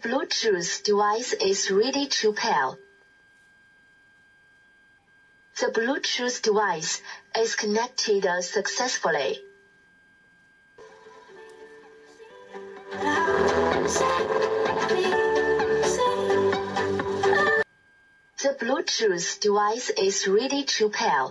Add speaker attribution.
Speaker 1: Bluetooth device is ready to pair. The Bluetooth device is connected successfully. The Bluetooth device is ready to pair.